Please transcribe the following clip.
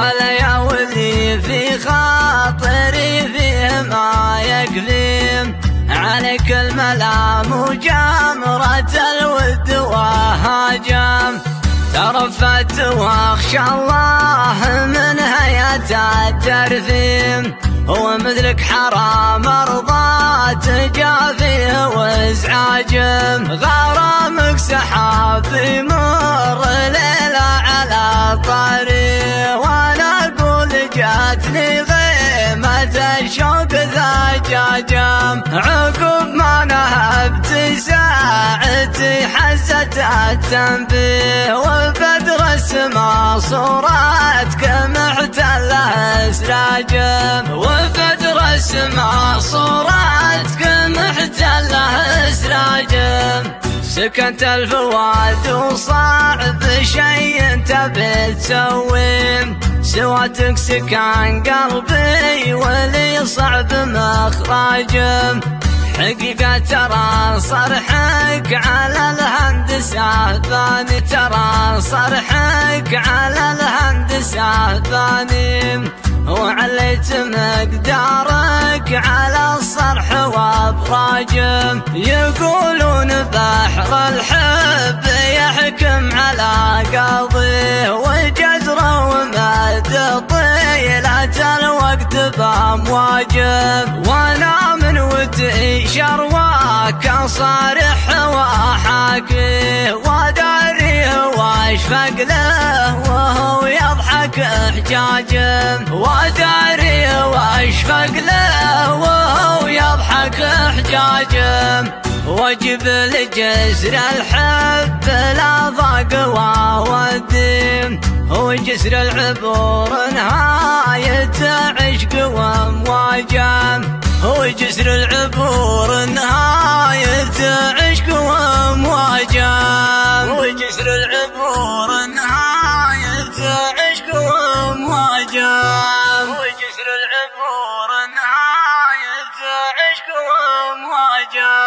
هلا يا ولي في خاطري فيه ما يكفي عليك الملام وجمرة الود وهاجم. ترفت واخشى الله من هيئة الترفيم هو مثلك حرام ارضات جافيه وازعاجم غرامك سحاب يمر ليلة ذا عقب ما نهبت ساعتي حزت التنبيه وبدر السما صورتك محتله اسراجم وبدر السما صورتك محتله اسراجم سكنت الفواد وصعب شي تبي تسوي سواتك سكان قلبي ولي صعب مخرجم حقيقة ترى صرحك على الهندسة ثاني ترى صرحك على الهندسة ثاني. وعليت مقدارك على الصرح وأبراجم. يقولون بحر الحب طيلة الوقت بامواجب وأنا من ودي شرواك صارح وحاكي. وداري واشفق له وهو يضحك حجاجم وداري واشفق له وهو يضحك حجاجم واجب لجسر الحب لا ضاق ووديم وجسر العبور نهاية عشق ومواجم. وجسر العبور نهاية عشق ومواجم. وجسر العبور نهاية عشق وامواجم وجسر العبور نهاية عشق وامواجم